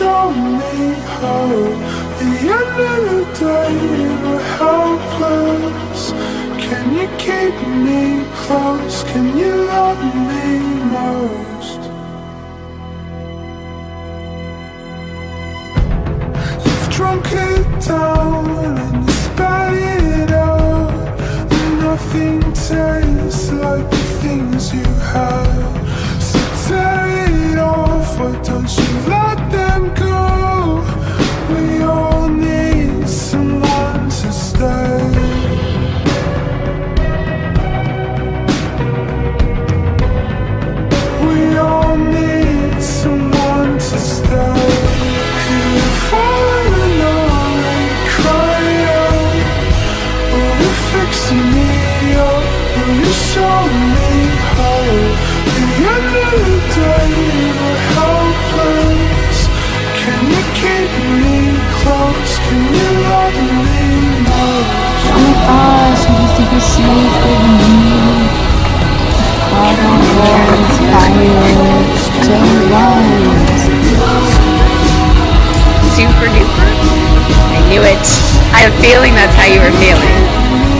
show me hope? The end of the day, keep me close? Can you love me most? You've drunk it down and you spat it out. And nothing tastes you show me hope? The end of the day, we're helpless. Can you keep me close? Can you love me most? Oh my gosh, I just think it's so good Chicago Boys, Fireworks, Jay Wise. Super duper. I knew it. I have a feeling that's how you were feeling.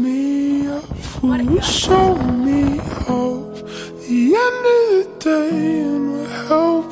Will you show me hope? The end of the day, and we're helpless.